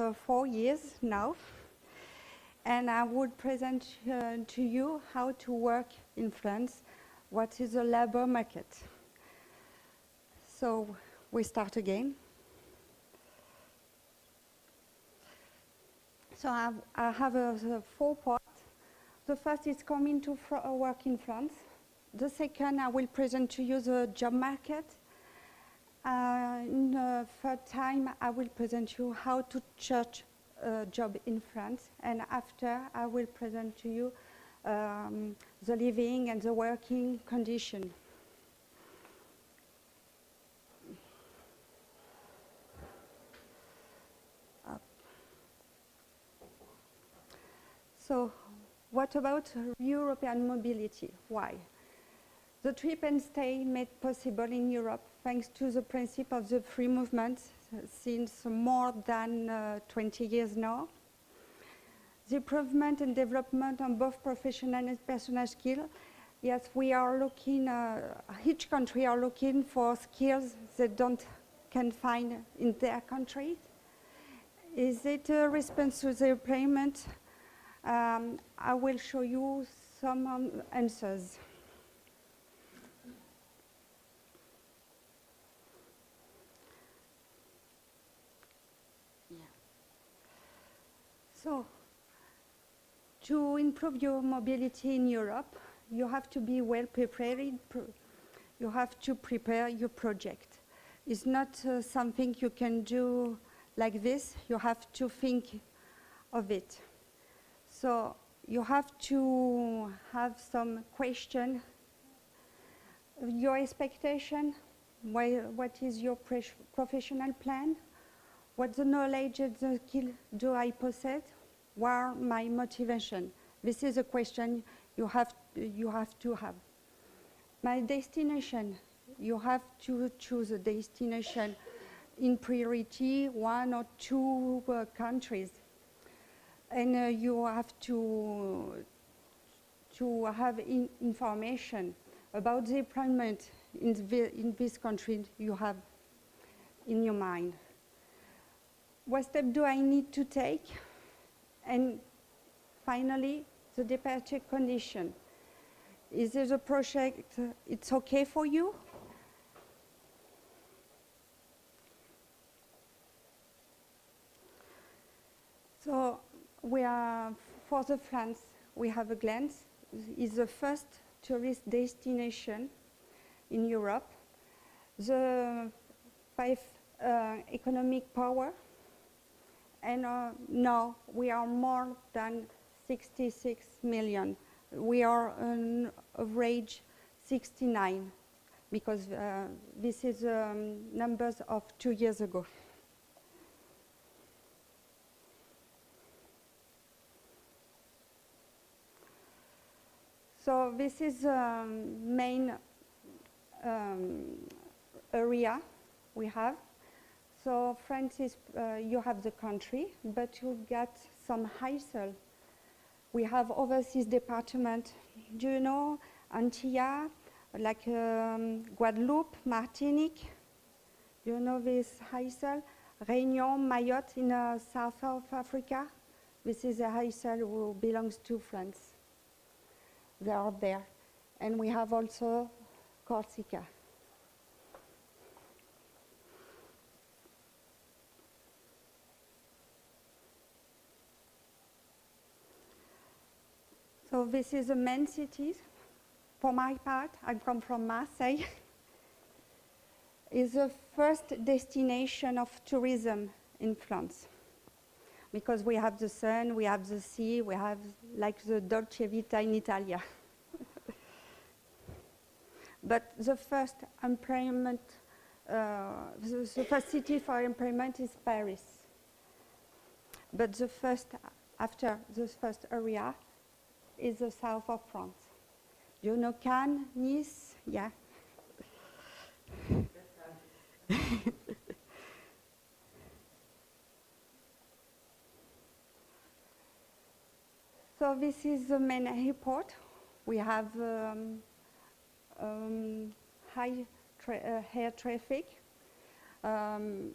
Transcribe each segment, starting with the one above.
uh, four years now. And I would present uh, to you how to work in France, what is the labor market. So we start again. So I have, I have a, four parts. The first is coming to work in France. The second, I will present to you the job market. Uh, in the third time, I will present you how to search a job in France. And after, I will present to you um, the living and the working condition. So what about European mobility? Why? The trip and stay made possible in Europe thanks to the principle of the free movement since more than uh, 20 years now. The improvement and development on both professional and personal skills. Yes, we are looking, uh, each country are looking for skills they don't can find in their country. Is it a response to the employment? Um, I will show you some um, answers. So, to improve your mobility in Europe, you have to be well prepared. You have to prepare your project. It's not uh, something you can do like this. You have to think of it. So you have to have some question. Your expectation, what is your professional plan? What the knowledge and the skill do I possess? What are my motivation? This is a question you have, you have to have. My destination, you have to choose a destination in priority, one or two uh, countries. And uh, you have to, to have in information about the employment in, the, in this country you have in your mind what step do I need to take? And finally, the departure condition. Is this a project, uh, it's okay for you? So we are, for the France, we have a glance. It's the first tourist destination in Europe. The five uh, economic power and uh, now we are more than 66 million. We are on average 69 because uh, this is um, numbers of two years ago. So this is um, main um, area we have. So France is, uh, you have the country, but you get some hassle. We have overseas department. Do you know Antilles, like um, Guadeloupe, Martinique? Do you know this hassle? Réunion, Mayotte in uh, south of Africa? This is a hassle who belongs to France. They are there. And we have also Corsica. So this is the main city. For my part, I come from Marseille. is the first destination of tourism in France. Because we have the sun, we have the sea, we have like the Dolce Vita in Italia. but the first employment, uh, the, the first city for employment is Paris. But the first, after the first area, is the south of France. You know Cannes, Nice? Yeah. so this is the main airport. We have um, um, high tra uh, air traffic. Um,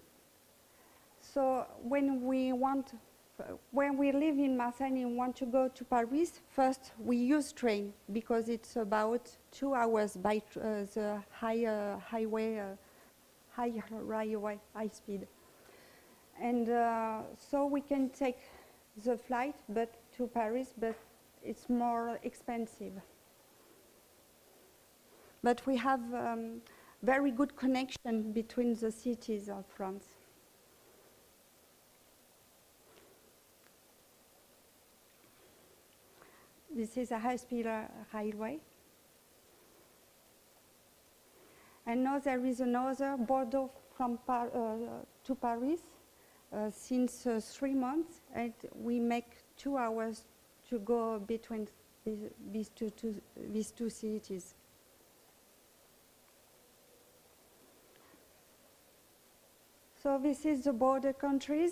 so when we want, when we live in Marseille and want to go to Paris, first we use train because it's about two hours by uh, the high uh, highway, uh, high railway, high speed. And uh, so we can take the flight but to Paris, but it's more expensive. But we have um, very good connection between the cities of France. This is a high-speed uh, railway. And now there is another Bordeaux from Par uh, to Paris uh, since uh, three months, and we make two hours to go between these, these, two, two, these two cities. So this is the border countries.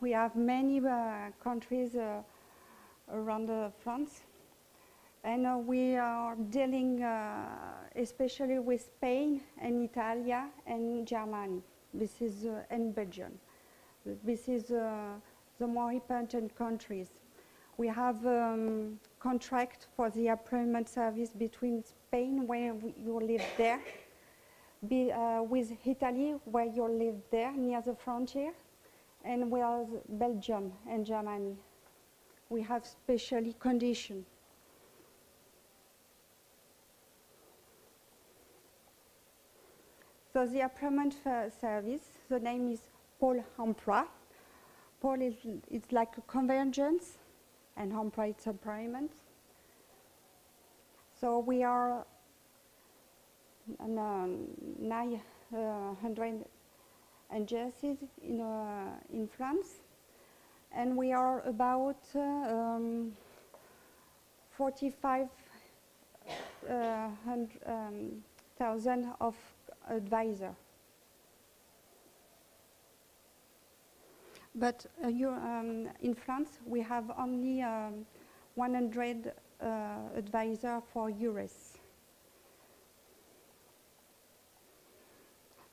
We have many uh, countries uh, around France. And uh, we are dealing uh, especially with Spain and Italy and Germany. This is, uh, and Belgium. This is the more important countries. We have um, contract for the employment service between Spain, where you live there, be, uh, with Italy, where you live there, near the frontier, and with Belgium and Germany. We have specially conditions. So the employment service, the name is Pôle Emploi. Pôle is it's like a convergence, and Emploi is employment. So we are um, 900 agencies in, uh, in France, and we are about uh, um, 45 uh, um, of advisor. But uh, you, um, in France, we have only um, 100 uh, advisor for EURES.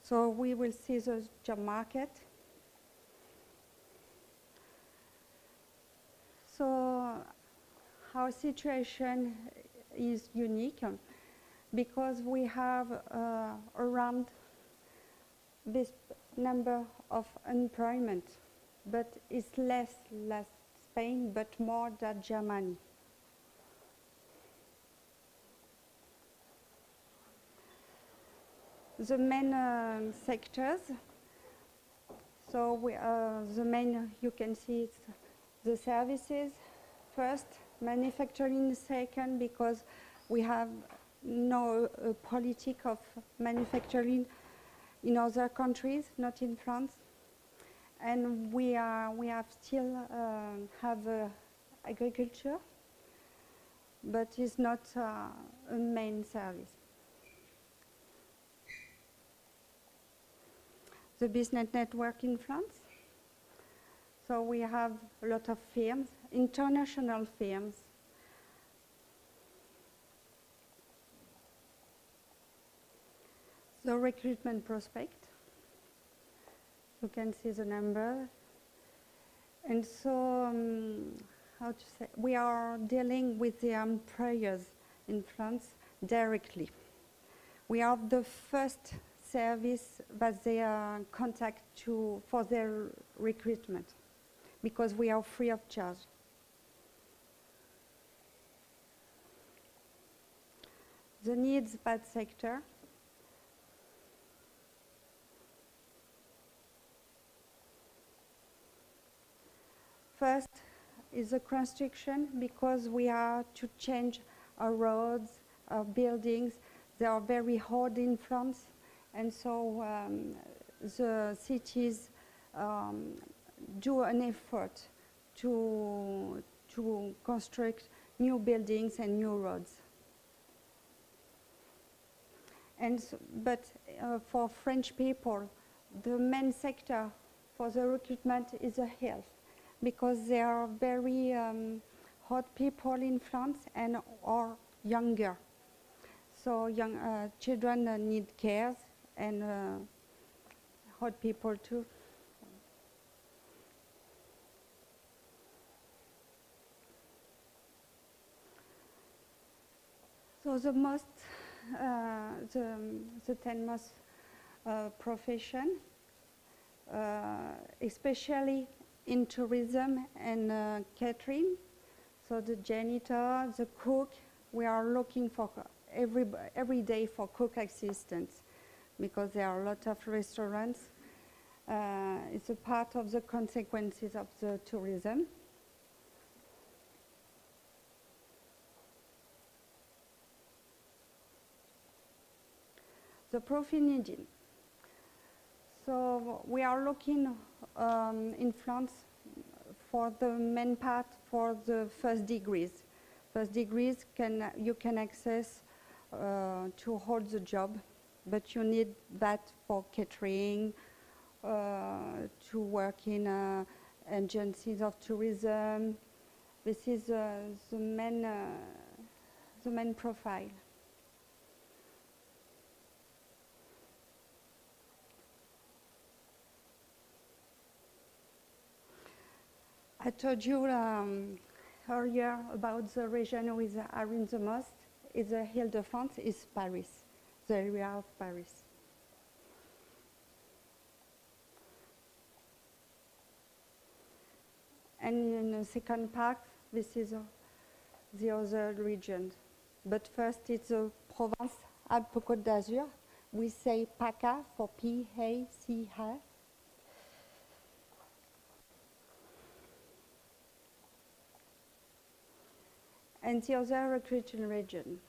So we will see the job market. So our situation is unique because we have uh, around this number of unemployment, but it's less less Spain, but more than Germany. The main uh, sectors, so we, uh, the main, you can see it's the services first, manufacturing second, because we have no uh, politic of manufacturing in other countries, not in France. And we are we have still uh, have uh, agriculture, but it's not uh, a main service. The business network in France. So we have a lot of firms, international firms, the recruitment prospect. You can see the number. And so, um, how to say, we are dealing with the employers in France directly. We are the first service that they uh, contact to, for their recruitment because we are free of charge. The needs bad sector First is the construction because we are to change our roads, our buildings. They are very hard in France, and so um, the cities um, do an effort to, to construct new buildings and new roads. And so, but uh, for French people, the main sector for the recruitment is the health because they are very um, hot people in France and are younger. So young uh, children uh, need care and uh, hot people too. So the most, uh, the, the 10 most uh, profession, uh, especially in tourism and uh, catering. So the janitor, the cook, we are looking for every, every day for cook assistants because there are a lot of restaurants. Uh, it's a part of the consequences of the tourism. The profit engine. So we are looking um, in France for the main part for the first degrees. First degrees can you can access uh, to hold the job, but you need that for catering, uh, to work in uh, agencies of tourism. This is uh, the main uh, the main profile. I told you um, earlier about the region with in the most. Is the Ile-de-France is Paris, the area of Paris. And in the second part, this is uh, the other region. But first, it's the Provence Alpes-Côte d'Azur. We say PACA for P-A-C-A. And the other recreation region.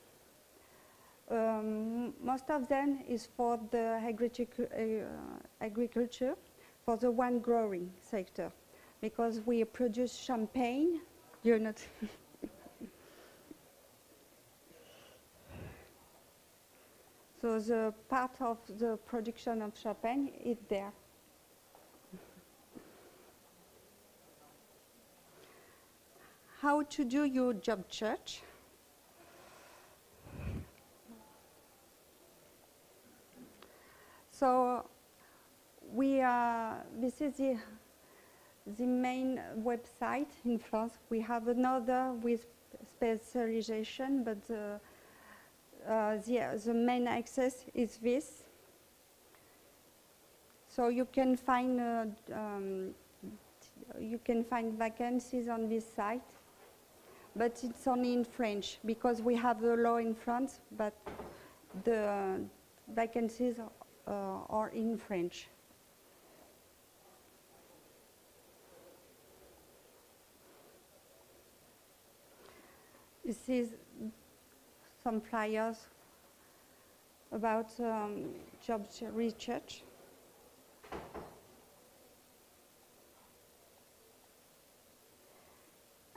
Um, most of them is for the uh, agriculture, for the wine growing sector, because we produce champagne. You're not. so the part of the production of champagne is there. How to do your job search. So we are, this is the, the main website in France. We have another with specialization, but the, uh, the, the main access is this. So you can find uh, um, you can find vacancies on this site but it's only in French because we have the law in France, but the vacancies uh, are in French. This is some flyers about um, job research.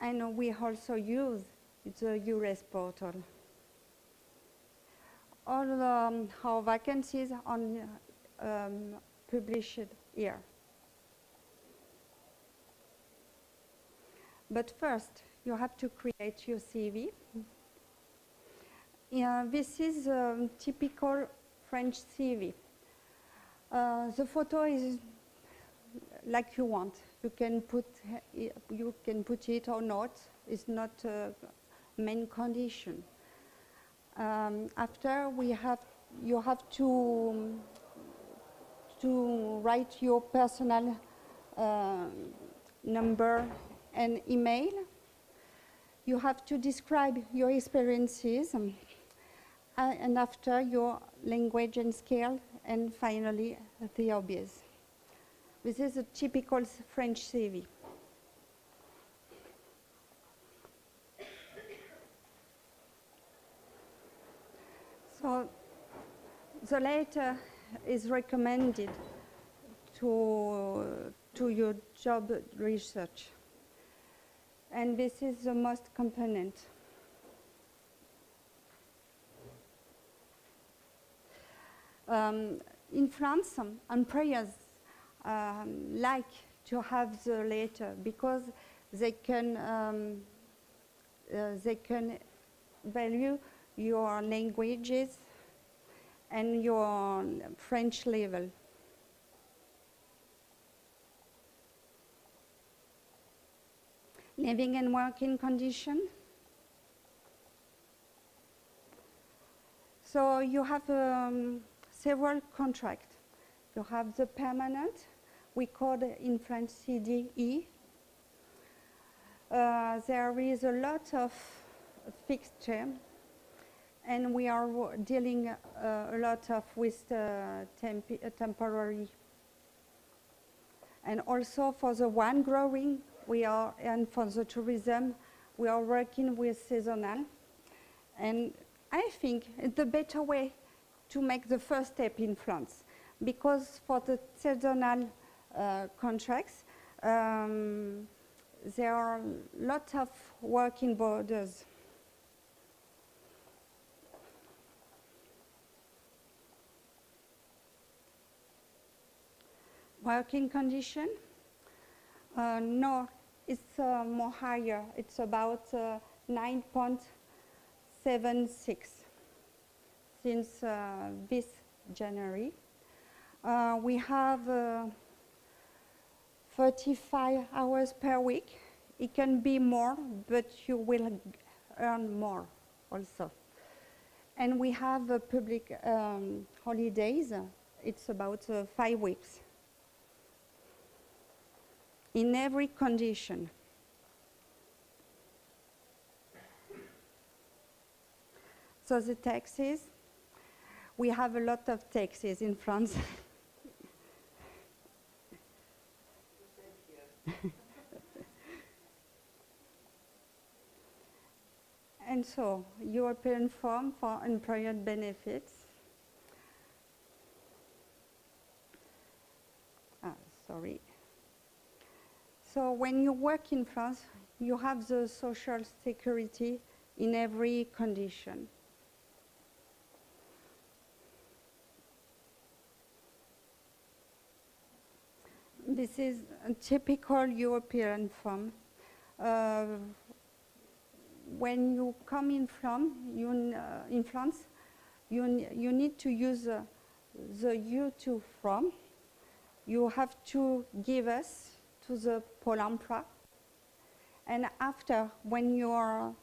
And we also use the EURES portal. All um, our vacancies are um, published here. But first, you have to create your CV. Yeah, this is a typical French CV. Uh, the photo is like you want. You can put you can put it or not. It's not a main condition. Um, after we have you have to to write your personal uh, number and email. You have to describe your experiences um, and after your language and skill and finally the hobbies. This is a typical French CV. So the letter is recommended to, to your job research. And this is the most component. Um, in France, employers um, like to have the letter because they can um, uh, they can value your languages and your French level. Living and working condition. So you have um, several contracts. You have the permanent, we call it in French CDI. Uh, there is a lot of fixed term, and we are dealing uh, a lot of with uh, temporary. And also for the wine growing, we are, and for the tourism, we are working with seasonal. And I think it's the better way to make the first step in France because for the seasonal uh, contracts, um, there are lots of working borders. Working condition? Uh, no, it's uh, more higher. It's about uh, 9.76 since uh, this January. Uh, we have uh, 35 hours per week. It can be more, but you will earn more also. And we have uh, public um, holidays. It's about uh, five weeks. In every condition. So the taxes, we have a lot of taxes in France. and so, European form for employment benefits. Ah, sorry. So when you work in France, you have the social security in every condition. This is a typical European form. Uh, when you come in, from, you, uh, in France, you, you need to use uh, the U2 form. You have to give us to the emploi. And after, when your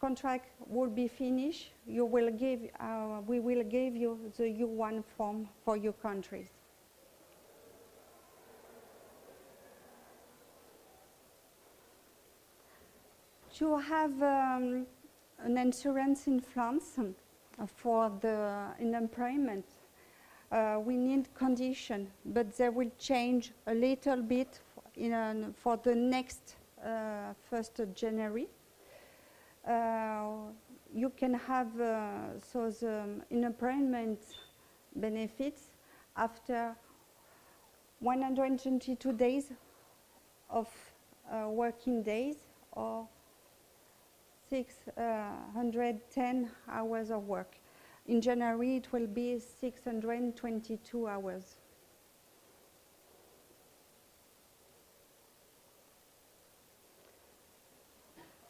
contract will be finished, you will give, uh, we will give you the U1 form for your countries. To have um, an insurance in France uh, for the unemployment, uh, we need condition, but they will change a little bit in, for the next uh, 1st of January. Uh, you can have uh, so the unemployment benefits after 122 days of uh, working days or 610 uh, hours of work. In January, it will be 622 hours.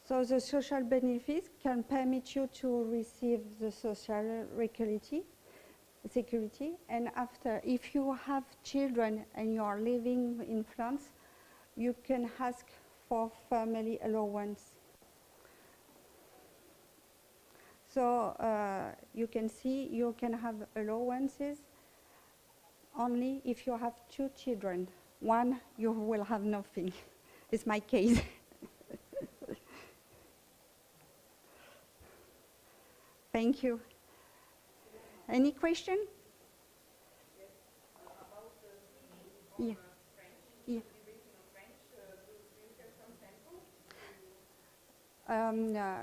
So the social benefits can permit you to receive the social security, security. And after, if you have children and you are living in France, you can ask for family allowance. So uh, you can see you can have allowances only if you have two children. One, you will have nothing. it's my case. Thank you. Any question? yeah. yeah. Um, uh,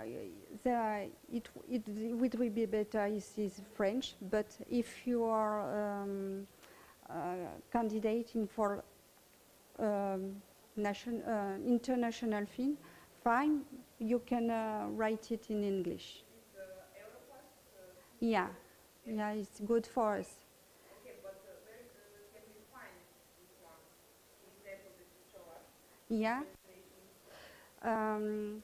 the, it, it, it will be better if it's French, but if you are um, uh, candidating for um, nation, uh, international film, fine, you can uh, write it in English. Yeah, yeah, it's good for us. Okay, but where can we find this one? Example that you show us? Yeah. Um,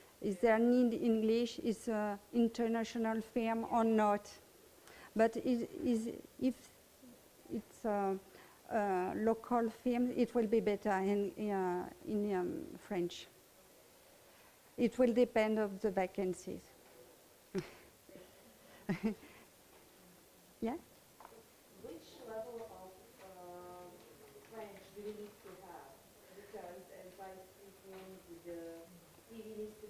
is there need English? Is uh, international firm or not? But if it's a, a local film, it will be better in uh, in um, French. It will depend of the vacancies. yeah. Which level of uh, French do you need to have? Because as I speaking, the CV needs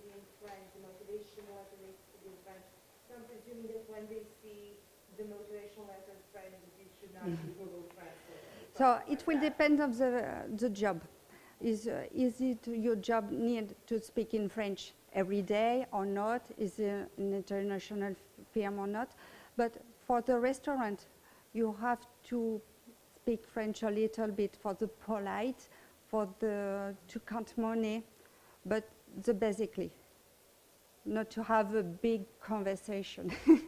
to be in French, the motivation letter to be in French. So I'm presuming that when they see the motivation letter that it should not be Google Translate. So it will depend on the, the job. Is, uh, is it your job need to speak in French every day or not? Is it an international firm or not? But for the restaurant, you have to speak French a little bit for the polite, for the to count money, but the basically, not to have a big conversation.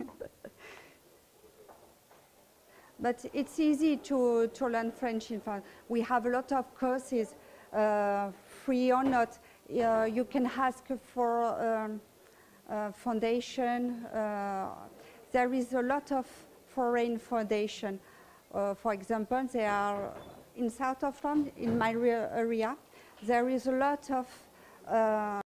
But it's easy to, to learn French in France. We have a lot of courses, uh, free or not. Uh, you can ask for um, uh, foundation. There is a lot of foreign foundation. Uh, for example, they are in south of France, in my area. There is a lot of uh,